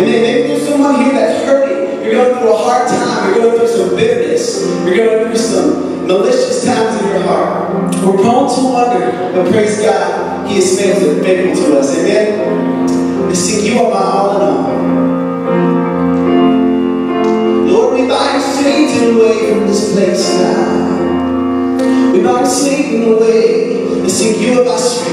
And maybe, maybe there's someone here that's hurting. You're going through a hard time. You're going through some bitterness. You're going through some malicious times in your heart. We're prone to wonder, but praise God, He is faithful, faithful to us. Amen. And see You are my all in all. Lord, we bind Satan away from this place now. We bind Satan away and see You are my strength.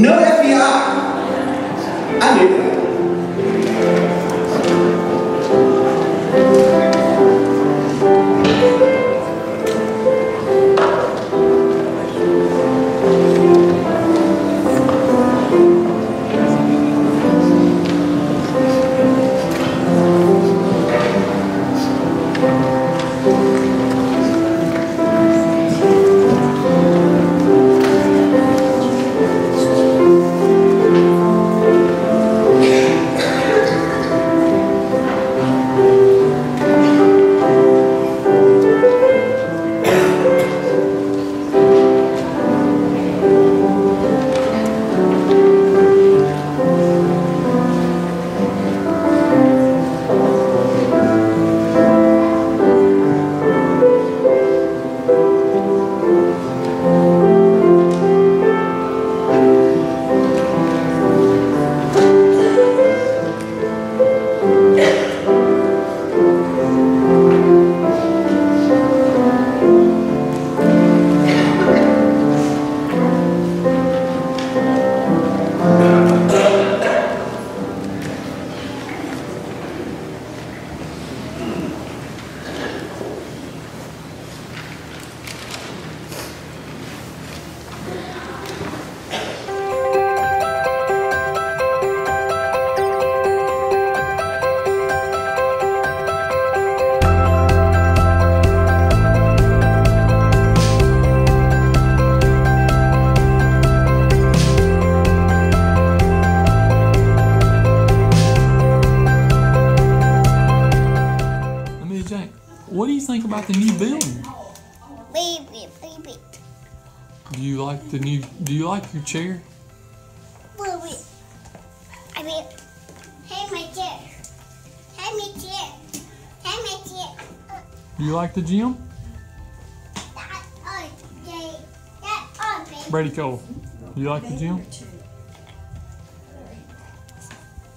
No FBI. I knew that.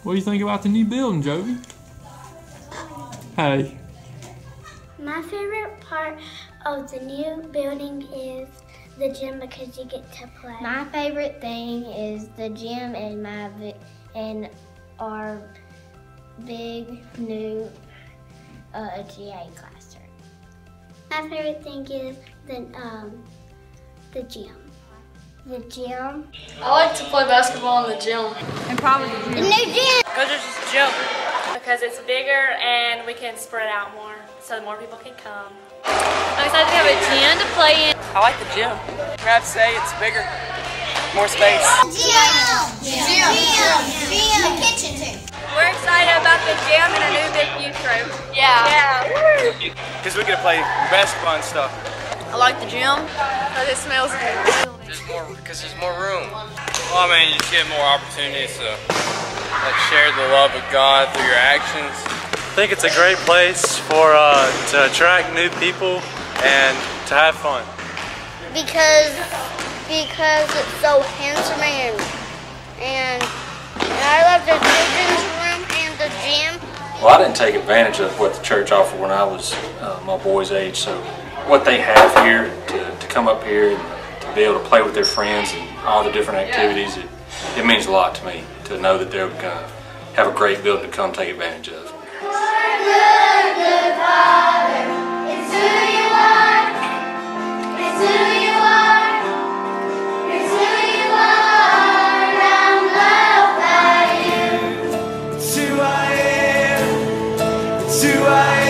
What do you think about the new building, Joby? Hey, My favorite part of the new building is the gym because you get to play. My favorite thing is the gym and my and our big new uh, GA classroom. My favorite thing is the um the gym. The gym. I like to play basketball in the gym. And probably the new gym. Because there's just gym. Because it's bigger and we can spread out more so more people can come. I'm excited to have a gym to play in. I like the gym. I have to say it's bigger, more space. Gym. Gym. Gym. Gym. The kitchen too. We're excited about the gym and a new big youth room. Yeah. Yeah. Because we get to play basketball and stuff. I like the gym because it smells good. There's more because there's more room. Well, I mean, you just get more opportunities to like share the love of God through your actions. I think it's a great place for uh, to attract new people and to have fun. Because because it's so handsome and and, and I love the children's room and the gym. Well, I didn't take advantage of what the church offered when I was uh, my boy's age. So, what they have here to, to come up here and to be able to play with their friends and all the different activities, it, it means a lot to me to know that they're going to have a great building to come take advantage of. It's who I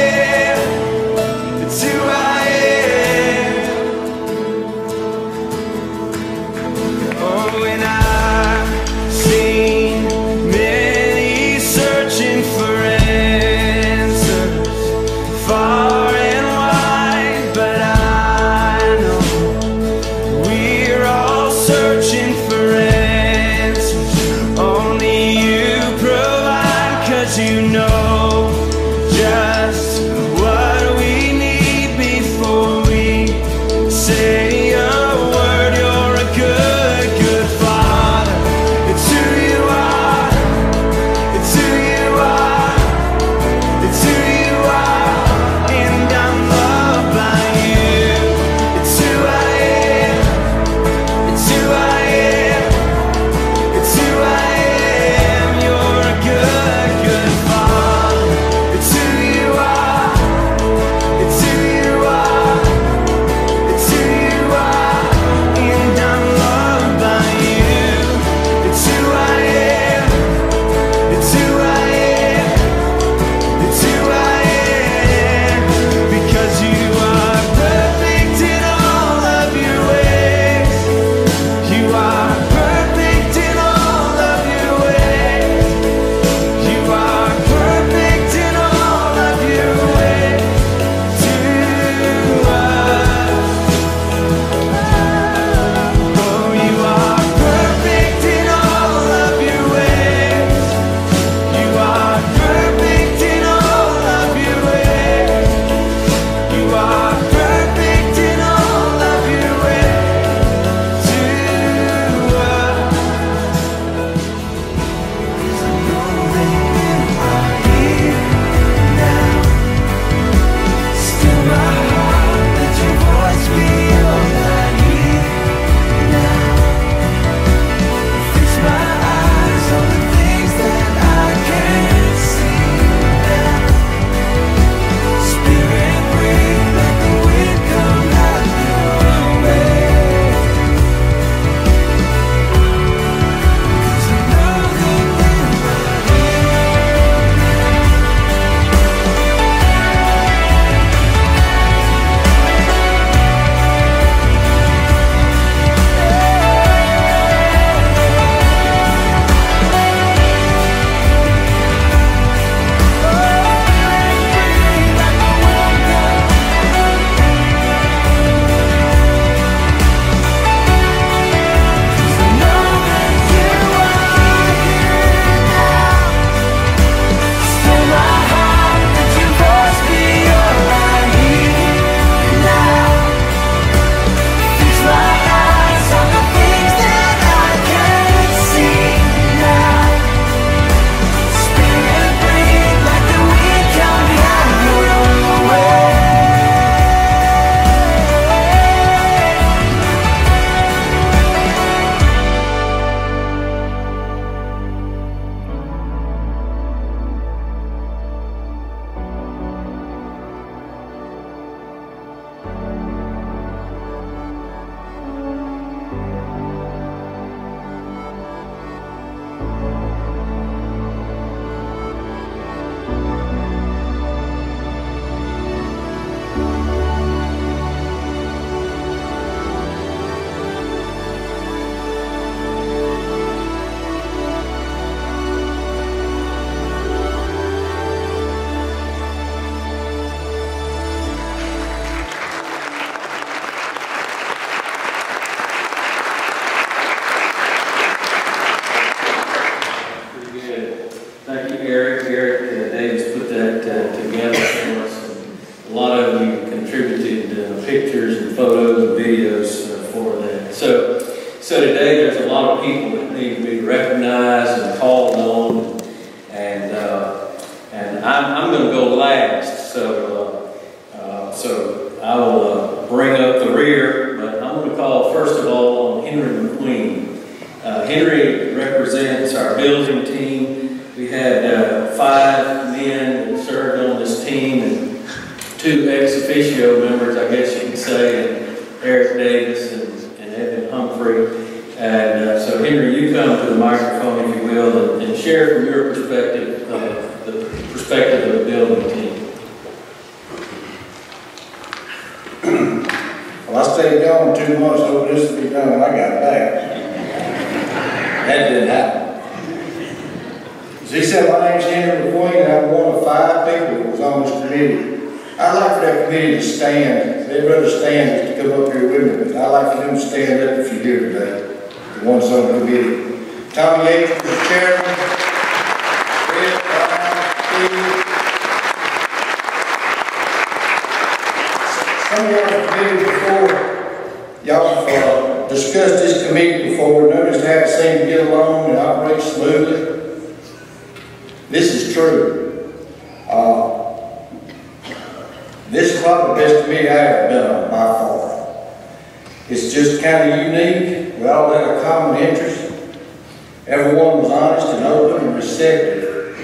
honest and open and receptive,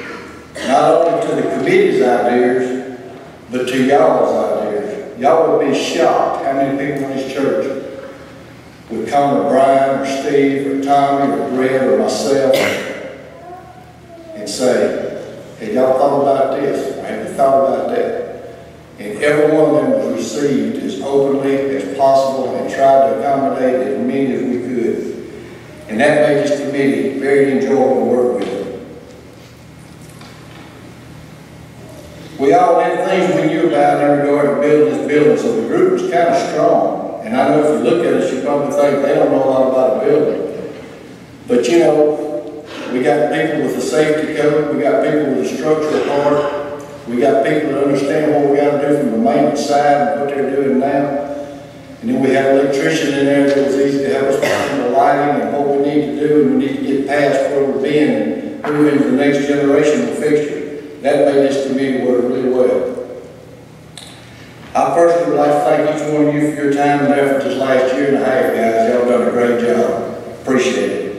not only to the committee's ideas, but to y'all's ideas. Y'all would be shocked how many people in this church would come to Brian or Steve or Tommy or Brett or myself and say, have y'all thought about this? Or have you thought about that? And every one of them was received as openly as possible and tried to accommodate as many as. And that made this committee very enjoyable to work with. We all had things we knew about in regard to building this building, so the group was kind of strong. And I know if you look at us, you probably think they don't know a lot about a building. But you know, we got people with the safety code, we got people with the structural part, we got people that understand what we got to do from the maintenance side and what they're doing now. And then we had an electrician in there that was easy to help us with the lighting and what we need to do, and we need to get past where we're been and move into the next generation of fixture. That made this committee work really well. I personally would like to thank each one of you for your time and effort this last year and a half, guys. Y'all done a great job. Appreciate it.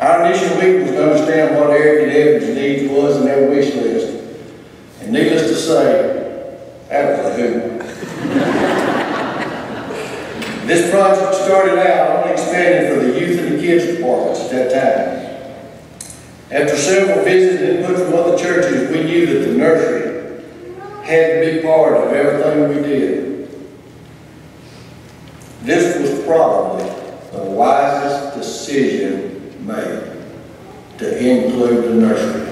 Our initial meeting was to understand what Eric and Evan's needs was and their wish list. And needless to say, that was a hoot. This project started out only expanding for the youth and the kids departments at that time. After several visits and input from other churches, we knew that the nursery had to be part of everything we did. This was probably the wisest decision made to include the nursery.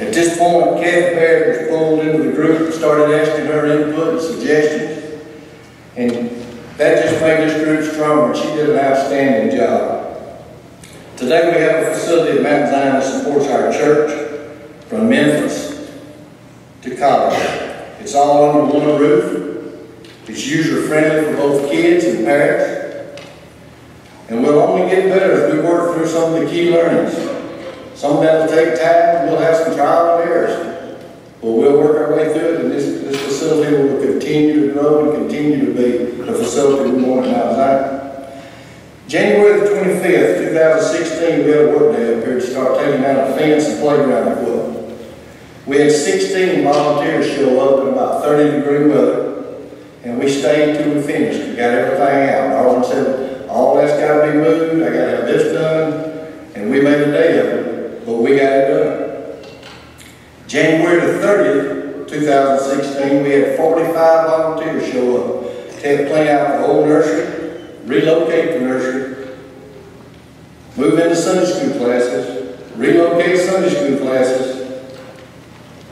At this point, Kathy Barrett was pulled into the group and started asking her input and suggestions. And that just made this group stronger. She did an outstanding job. Today we have a facility at Mount Zion that supports our church from Memphis to college. It's all under one roof. It's user-friendly for both kids and parents. And we'll only get better as we work through some of the key learnings. Some of that will take time, we'll have some trial and errors. But we'll work our way through it, and this, this facility will continue to grow and continue to be the facility we want in Mount Zion. January the 25th, 2016, we had a work day up here to start taking down a fence and playground equipment. We had 16 volunteers show up in about 30 degree weather, and we stayed till we finished We got everything out. Darwin said, all that's got to be moved, I got to have this done, and we made a day of it, but we got it done. January the 30th, 2016, we had 45 volunteers show up to clean out the old nursery, relocate the nursery, move into Sunday school classes, relocate Sunday school classes,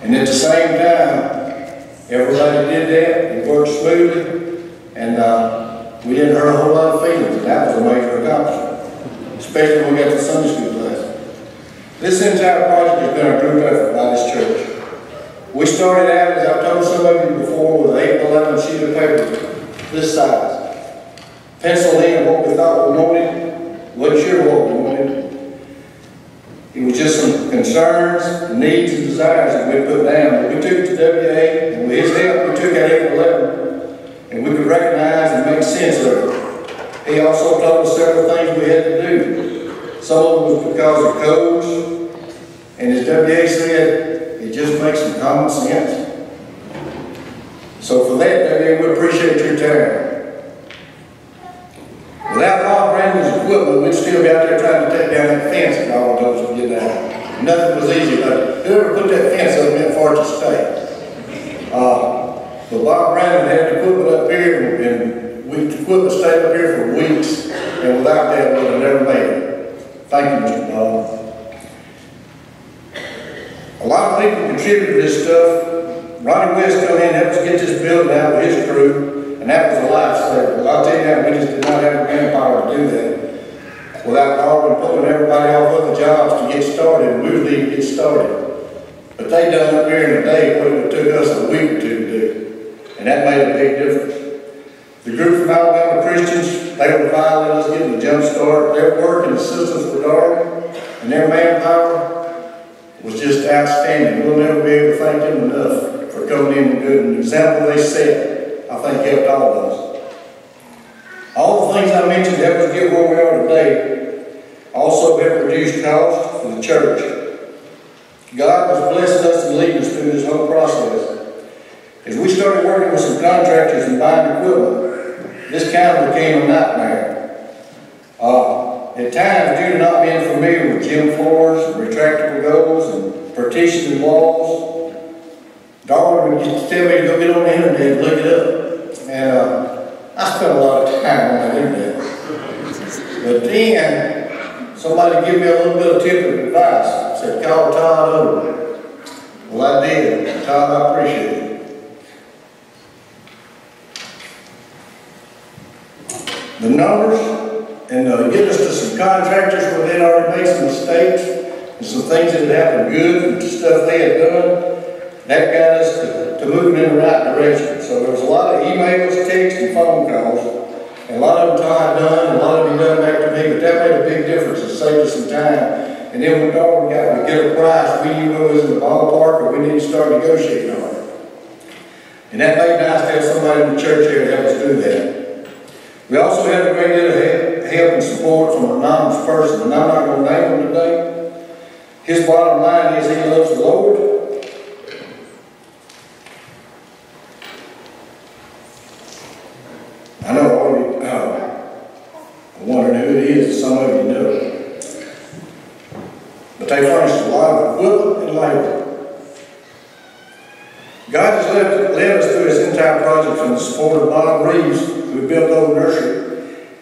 and at the same time, everybody did that, it worked smoothly, and uh, we didn't hurt a whole lot of feelings, that was a major accomplishment, especially when we got to Sunday school. This entire project has been a group effort by this church. We started out, as I've told some of you before, with an 8 11 sheet of paper this size penciled in what we thought we wanted, wasn't sure what we wanted. It was just some concerns, needs, and desires that we put down. We took it to WA, and with his help, we took that 811, and we could recognize and make sense of it. He also told us several things we had to do. Some of them was because of codes, and as WA said, it just makes some common sense. So for that, WA, we appreciate your time. Without Bob Brandon's equipment, we'd still be out there trying to take down that fence and all of those would get down. Nothing was easy, but whoever put that fence up meant for it to stay. Uh, but Bob Brandon had equipment up here and, we, equipment stayed up here for weeks and without that we would have never made it. Thank you, Mr. Bob. A lot of people contributed to this stuff. Ronnie West come in helped us get this building out with his crew. And that was a lifesaver. I'll tell you that, we just did not have the manpower to do that. Without Darwin pulling everybody off other jobs to get started, we would even get started. But they done here in a day what it took us a week or two to do. And that made a big difference. The group from Alabama Christians, they were violating us getting the jump start. Their work and assistance for Darwin and their manpower was just outstanding. We'll never be able to thank them enough. for coming in and doing. The example they set, I think, helped all of us. All the things I mentioned helped us get where we are today, also helped reduce costs for the church. God has blessed us and leading us through this whole process. As we started working with some contractors and buying equipment, this kind of became a nightmare. Uh, at times, due to not being familiar with gym floors, retractable goals, and partitioned walls, Darwin would tell me to go get on the internet and look it up. And uh, I spent a lot of time on the internet. But then, somebody gave me a little bit of tip of advice. Said, call Todd over. Well, I did. Todd, I appreciate it. The numbers, and uh, get us to some contractors where they'd already made some mistakes, and some things that had happened good, and stuff they had done, that got us to, to moving in the right direction. So there was a lot of emails, texts, and phone calls, and a lot of them Todd done, a lot of them done back to me, but that made a big difference. It saved us some time. And then when Darwin got to get a price, we knew it was in the ballpark, or we needed to start negotiating on it. And that made nice to have somebody in the church here to help us do that. We also had a great deal of help and support from an anonymous person, and I'm not going to name him today. His bottom line is he loves the Lord. I know you, uh, I'm wondering who it is, some of you know. But they furnished a lot of equipment and labor. God has led, led us through his entire project from the support of Bob Reeves, who built Old Nursery.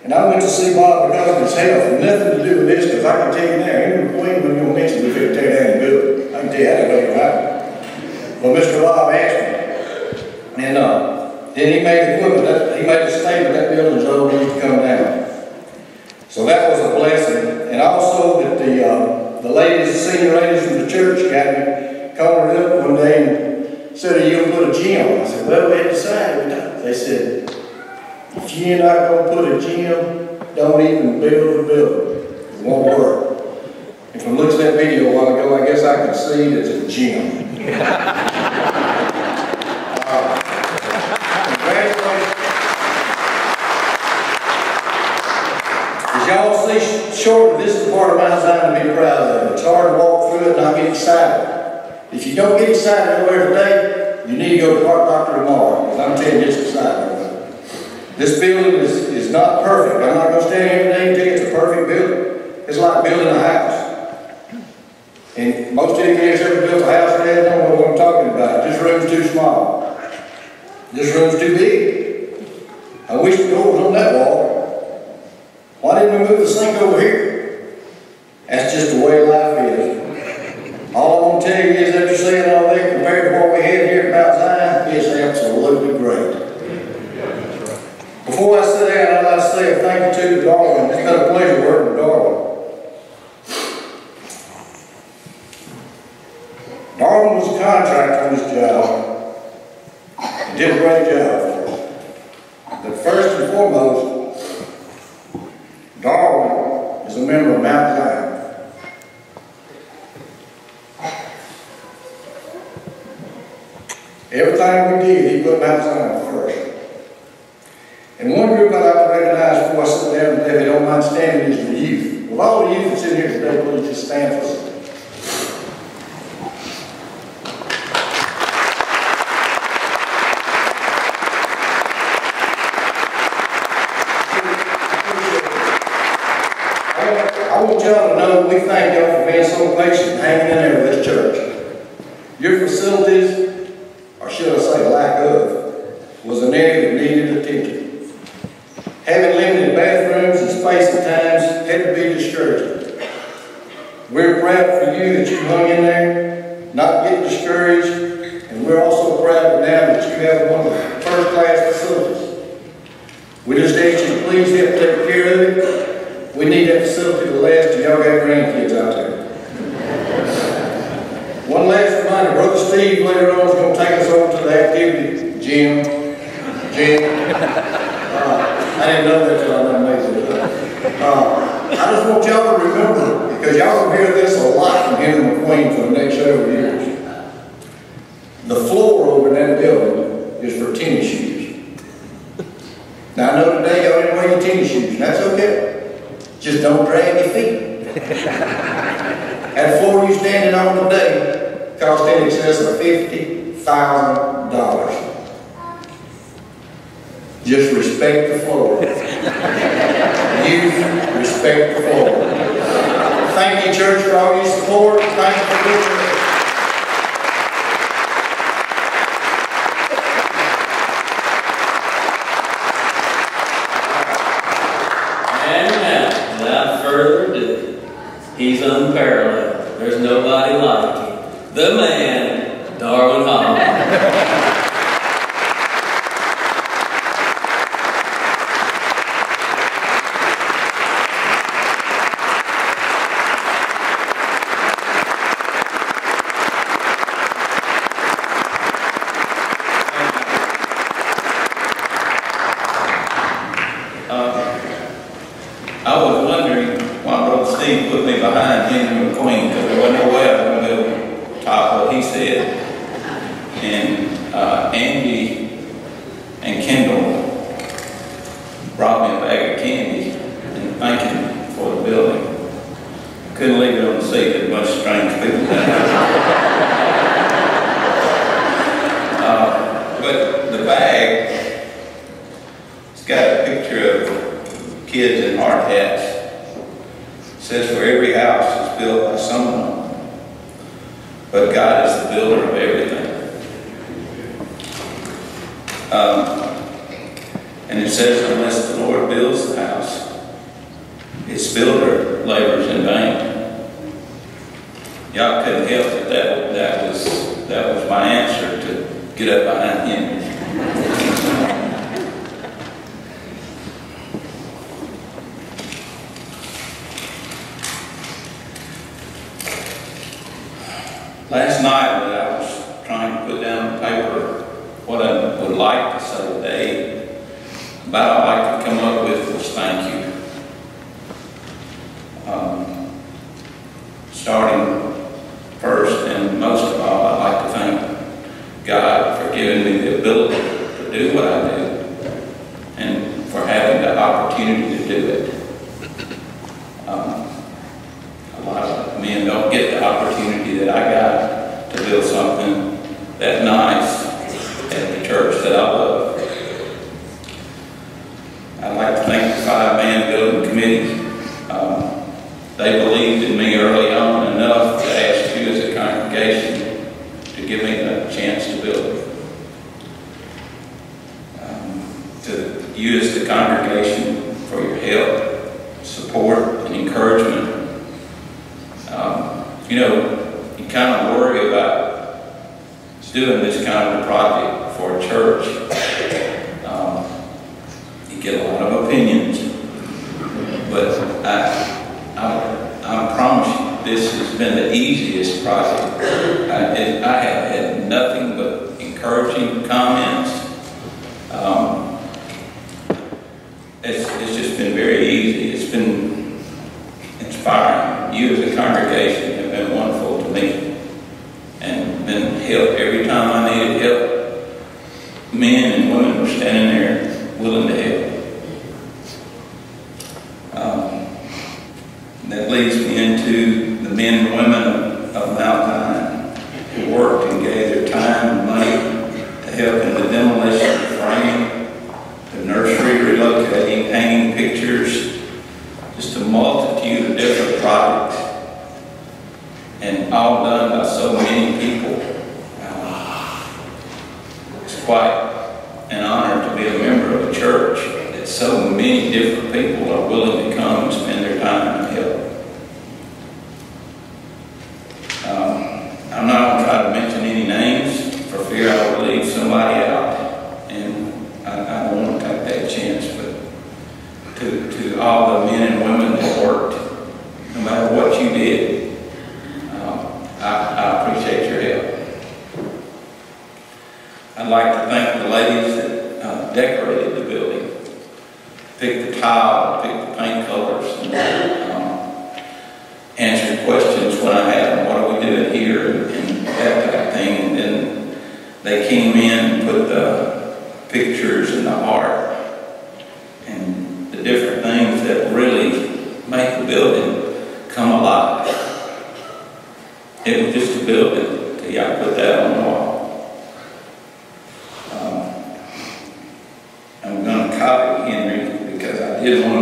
And I went to see Bob because of his health, nothing to do with this, because I can tell you now, Henry McQueen, when you mention the 50 tear down and I can tell you that ain't right. Well, Mr. Bob asked me, and uh, then he made the equipment, that, he made a statement that building's old, needs to come down. So that was a blessing. And also that the, uh, the ladies, the senior ladies from the church got me, called her up one day and said, are you going to put a gym? I said, well, we had decided. They said, if you're not going to put a gym, don't even build a building. It won't work. And from looking at that video a while ago, I guess I can see it's a gym. y'all see shortly, this is the part of my design to be proud of. It's hard to walk through it and not get excited. If you don't get excited over today, you need to go to Park Doctor tomorrow, because I'm telling you, it's exciting. This building is, is not perfect. I'm not going to stand here today and tell you it's a perfect building. It's like building a house. And most of you guys ever built a house today don't know what I'm talking about. This room's too small. This room's too big. I wish the door was on that wall. Why didn't we move the sink over here? That's just the way life is. All I want to tell you is cost in excess of $50,000. Just respect the floor. Youth, respect the floor. Thank you, church, for all your support. Thank you for here. didn't want to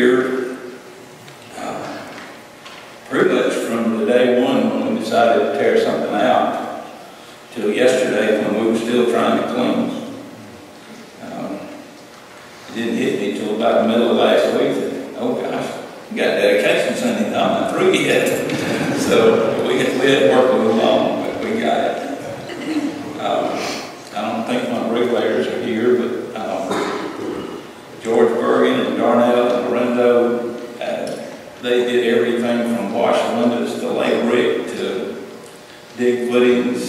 here uh, pretty much from the day one when we decided to tear something out till yesterday when we were still trying to clean. Um, it didn't hit me till about the middle of last week. That, oh gosh, we got dedication Sunday. I'm not through yet. so we had, we had work a little long, but we got it. Um, I don't think my bricklayers are here, but weddings,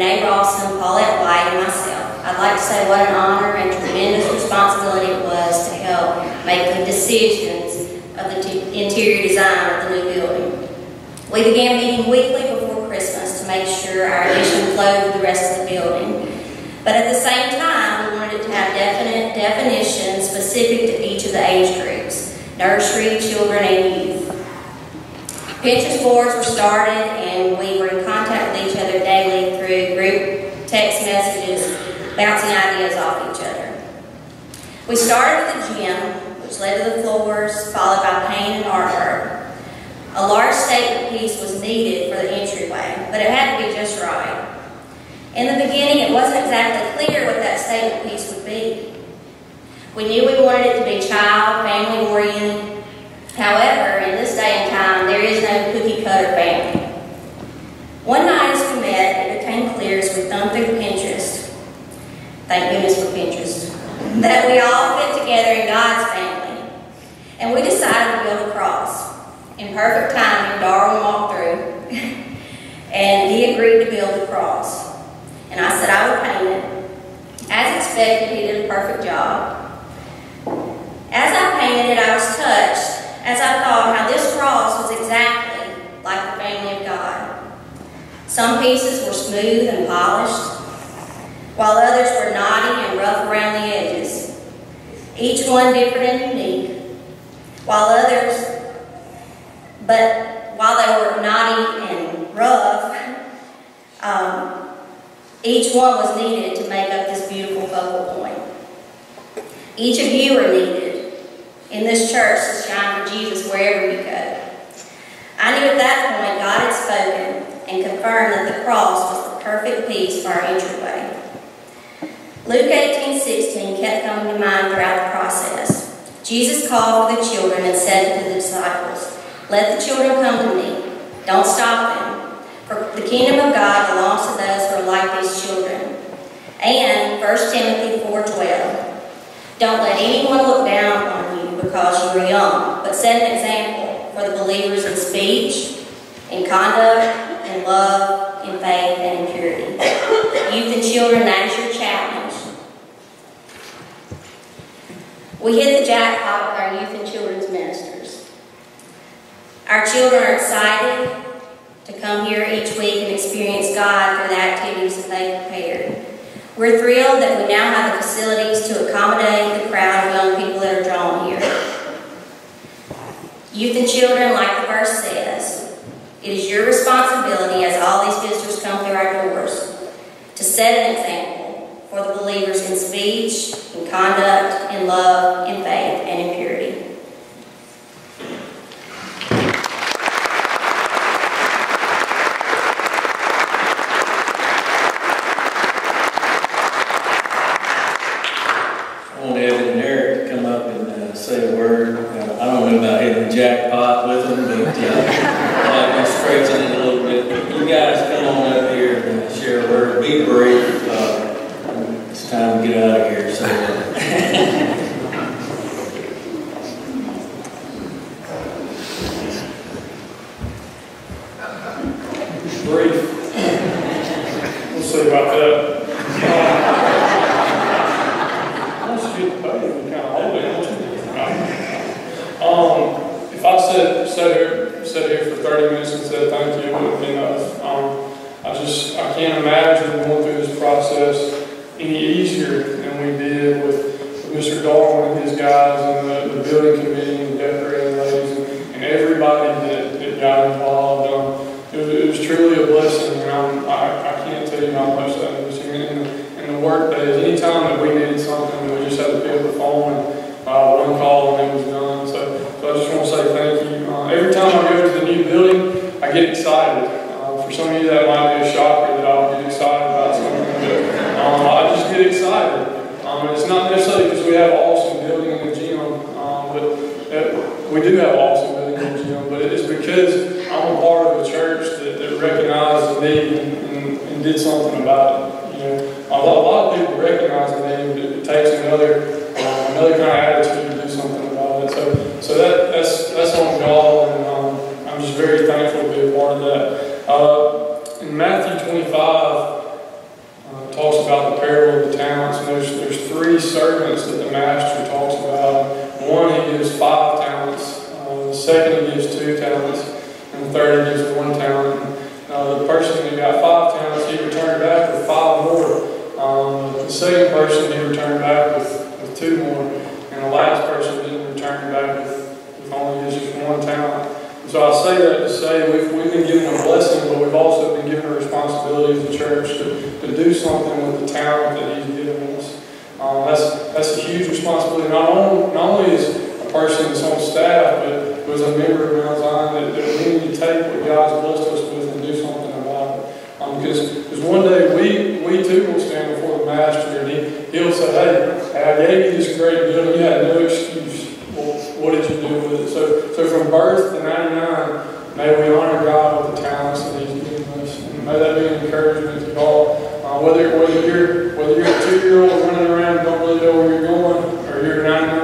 Renee Rawson, Paulette White, and myself, I'd like to say what an honor and tremendous responsibility it was to help make the decisions of the interior design of the new building. We began meeting weekly before Christmas to make sure our addition flowed with the rest of the building. But at the same time, we wanted to have definite definitions specific to each of the age groups, nursery, children, and youth. Pinterest boards were started and we were in contact with each other daily through group text messages, bouncing ideas off each other. We started with the gym, which led to the floors, followed by paint and artwork. A large statement piece was needed for the entryway, but it had to be just right. In the beginning, it wasn't exactly clear what that statement piece would be. We knew we wanted it to be child, family oriented. However, in this day and time, there is no cookie cutter family. One night as we met, it became clear as we thumbed through Pinterest, thank goodness for Pinterest, that we all fit together in God's family. And we decided to build a cross. In perfect timing, Darwin walked through, and he agreed to build the cross. And I said I would paint it. As expected, he did a perfect job. As I painted it, I was touched as I thought how this cross was exactly like the family. Some pieces were smooth and polished, while others were knotty and rough around the edges. Each one different and unique, while others, but while they were knotty and rough, um, each one was needed to make up this beautiful focal point. Each of you are needed in this church to shine for Jesus wherever you go. I knew at that point God had spoken and confirmed that the cross was the perfect piece for our entryway. Luke 18, 16 kept coming to mind throughout the process. Jesus called for the children and said to the disciples, Let the children come to me. Don't stop them. For the kingdom of God belongs to those who are like these children. And 1 Timothy 4.12 Don't let anyone look down on you because you are young, but set an example for for the believers in speech, in conduct, in love, in faith, and in purity. Youth and children, that is your challenge. We hit the jackpot with our youth and children's ministers. Our children are excited to come here each week and experience God through the activities that they've prepared. We're thrilled that we now have the facilities to accommodate the crowd of young people that are drawn here. Youth and children, like the verse says, it is your responsibility as all these visitors come through our doors to set an example for the believers in speech, in conduct, in love, in faith, and in purity. Three servants that the master talks about. One he gives five talents, uh, the second he gives two talents, and the third he gives one talent. Uh, the person that got five talents, he returned back with five more. Um, the second person he returned back with, with two more, and the last person didn't return back with, with only just one talent. So I say that to say we've, we've been given a blessing, but we've also been given a responsibility as a church to, to do something with the talent that He's given. Um, that's that's a huge responsibility. Not only not only as a person that's on staff, but as a member of Mount Zion that, that we need to take what God's blessed us with and do something about it. Um, because because one day we we too will stand before the Master and he he'll say, Hey, I gave you this great building. You had no excuse. Well, what did you do with it? So, so from birth to 99, may we honor God with the talents that He's given us. And may that be an encouragement to all. Uh, whether, whether you're whether you're a two-year-old running around and don't really know where you're going, or you're a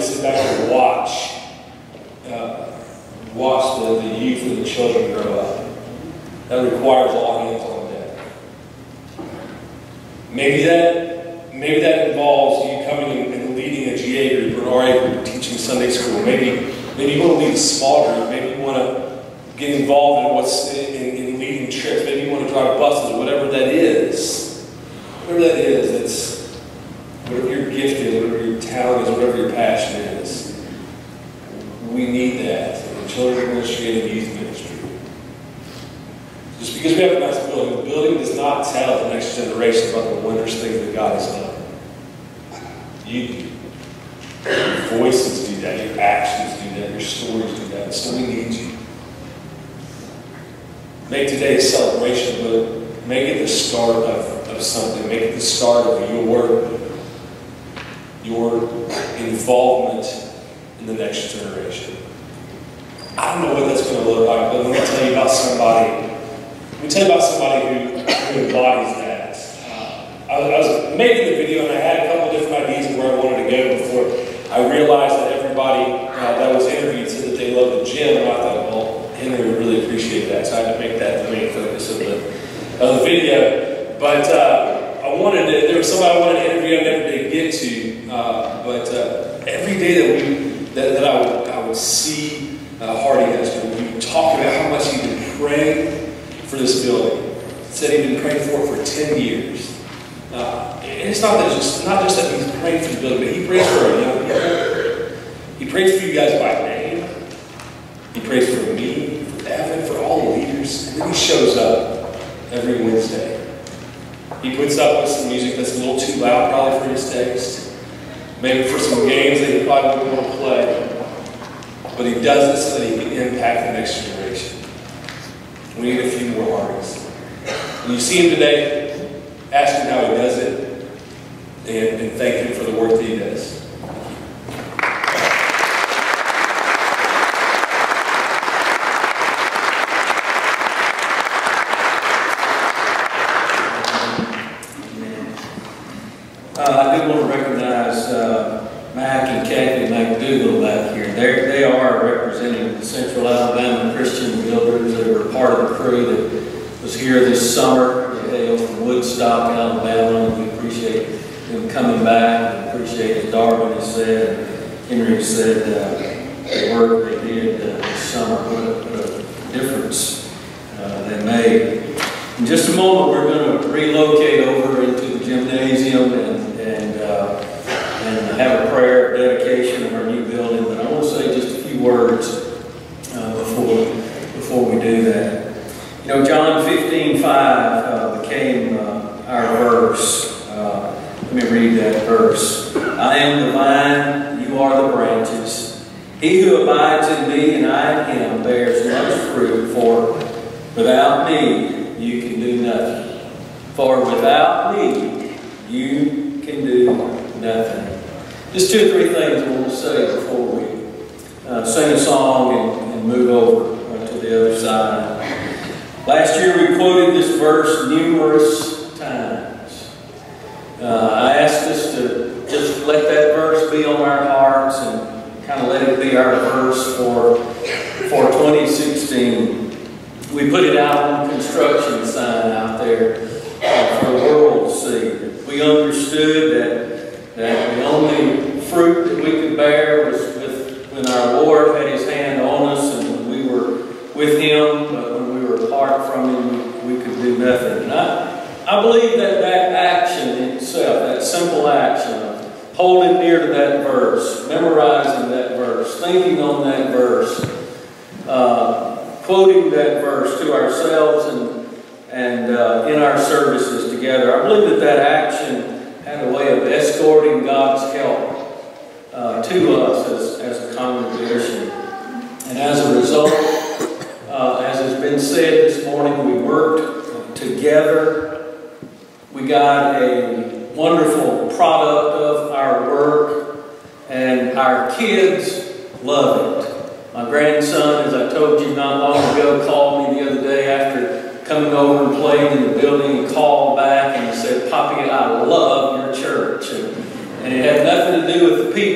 can sit back and watch, uh, watch the, the youth and the children grow up. That requires all hands on deck. Maybe that, maybe that involves you coming and leading a GA group or an RA group, teaching Sunday school. Maybe, maybe you want to lead a small group Newville back here. They're, they are representing Central Alabama Christian builders that were part of the crew that was here this summer. They hail Woodstock, Alabama, and we appreciate them coming back. We appreciate, as Darwin has said, Henry said, uh, the work they did uh, this summer, what a, what a difference uh, they made. In just a moment, we're going to relocate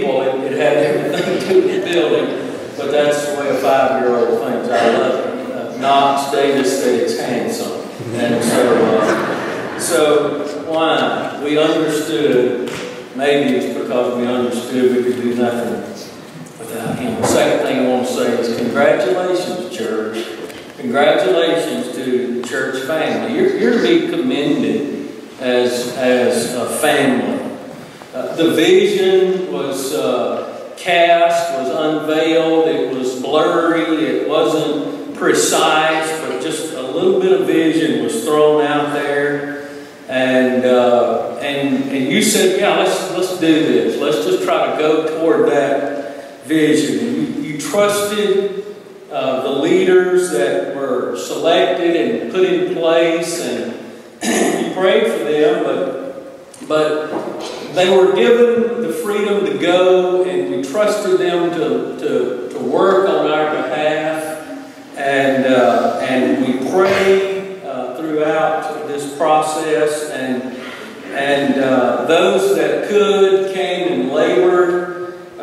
people, it, it had everything to do with building, but that's the way a five-year-old thinks. I love it. Uh, Knox Davis said it's handsome. And so, uh, so why? We understood, maybe it's because we understood we could do nothing without him. The second thing I want to say is congratulations, church. Congratulations to the church family. You're, you're commended as, as a family. Uh, the vision was uh, cast, was unveiled, it was blurry, it wasn't precise, but just a little bit of vision was thrown out there. And, uh, and, and you said, yeah, let's, let's do this. Let's just try to go toward that vision. You, you trusted uh, the leaders that were selected and put in place, and you prayed for them, but, but they were given the freedom to go, and we trusted them to, to, to work on our behalf, and, uh, and we prayed uh, throughout this process, and, and uh, those that could came and labored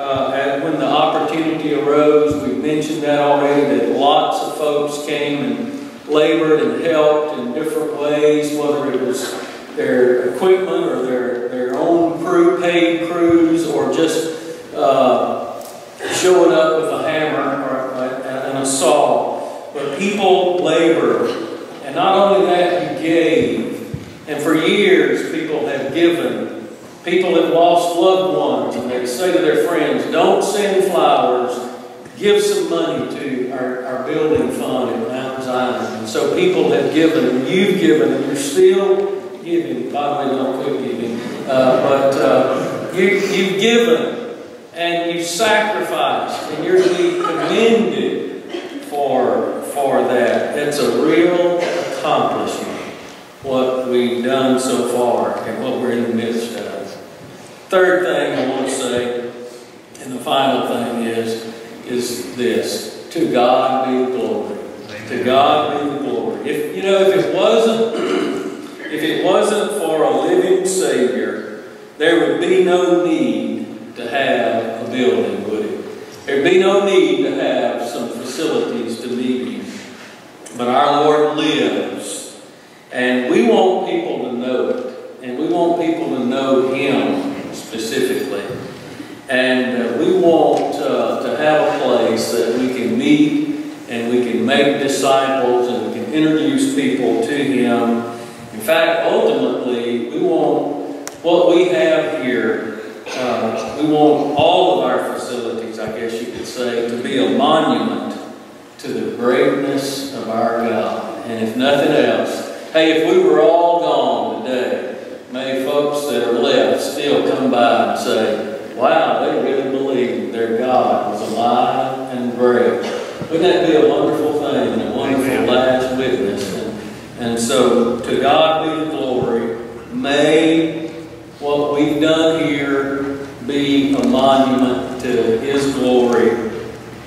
uh, and when the opportunity arose, we mentioned that already, that lots of folks came and labored and helped in different ways, whether it was their equipment or their, their own crew, paid crews, or just uh, showing up with a hammer or a, and a saw. But people labor. And not only that, you gave. And for years, people have given People have lost loved ones and they say to their friends, don't send flowers, give some money to our, our building fund at Mount Zion. And so people have given and you've given and you're still giving. By the way, don't quit giving. Uh, but uh, you, you've given and you've sacrificed and you're to be commended for, for that. It's a real accomplishment what we've done so far and what we're in the midst of. Third thing I want to say, and the final thing is, is this: to God be the glory. To God be the glory. If you know, if it wasn't, if it wasn't for a living Savior, there would be no need to have a building, would it? There'd be no need to have some facilities to meet Him. But our Lord lives, and we want people to know it, and we want people to know Him specifically. And uh, we want uh, to have a place that we can meet and we can make disciples and we can introduce people to Him. In fact, ultimately, we want what we have here, uh, we want all of our facilities, I guess you could say, to be a monument to the greatness of our God. And if nothing else, hey, if we were all gone today, may folks that are left still come by and say, wow, they really believe their God was alive and great. Wouldn't that be a wonderful thing and a wonderful last witness? And, and so to God be the glory. May what we've done here be a monument to His glory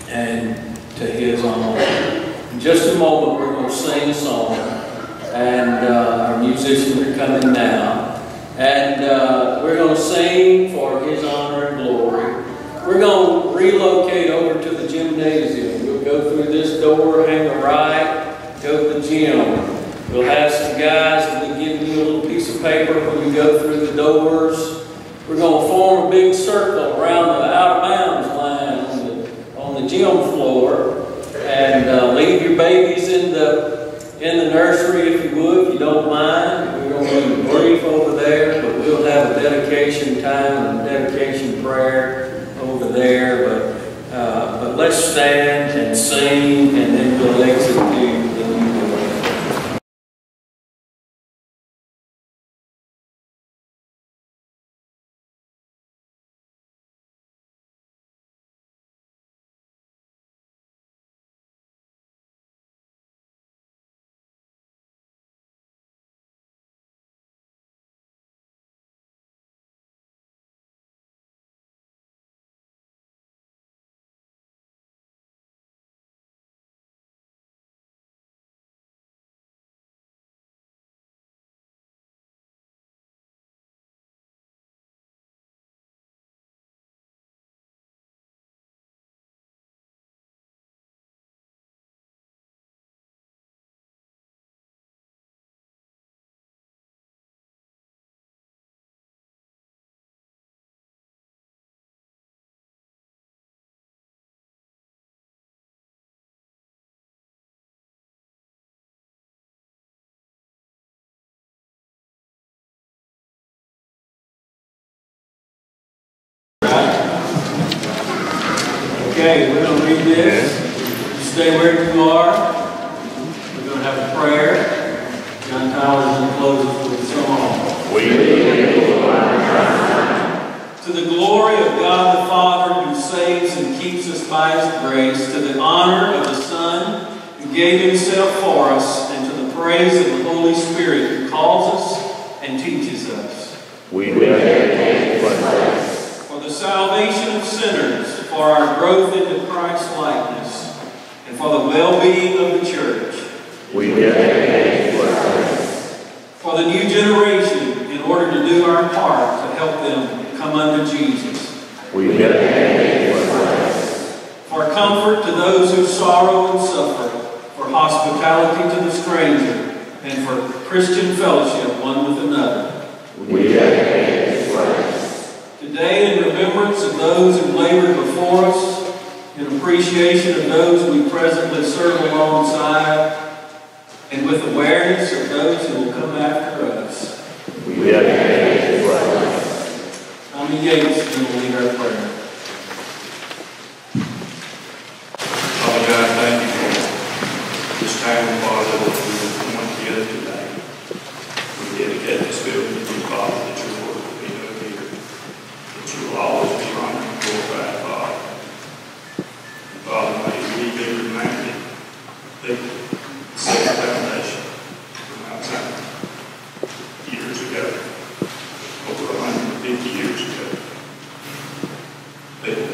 and to His honor. In just a moment, we're going to sing a song, and uh, our musicians are now. And uh, we're going to sing for His honor and glory. We're going to relocate over to the gymnasium. We'll go through this door, hang a right, go to the gym. We'll have some guys that will give you a little piece of paper when you go through the doors. Okay, we're going to read this. Stay where you are. We're going to have a prayer. John Tyler's going to close us with a song. We To the glory of God the Father who saves and keeps us by his grace, to the honor of the Son who gave himself for us, and to the praise of the Holy Spirit who calls us and teaches us. We For the salvation of sinners, for our growth into Christ's likeness, and for the well-being of the church. We For Christ. For the new generation, in order to do our part to help them come unto Jesus. We For comfort to those who sorrow and suffer, for hospitality to the stranger, and for Christian fellowship one with another. Today, in remembrance of those who labored before us, in appreciation of those we presently serve alongside, and with awareness of those who will come after us. Tommy Yates will lead our prayer. Father God, thank you for this time, Father, that we have come together today. We dedicate this building to you, Father, that your word will be done here. That you will always be honored and glorified, Father. And Father, may we be reminded that you set the foundation from Mount Sinai years ago, over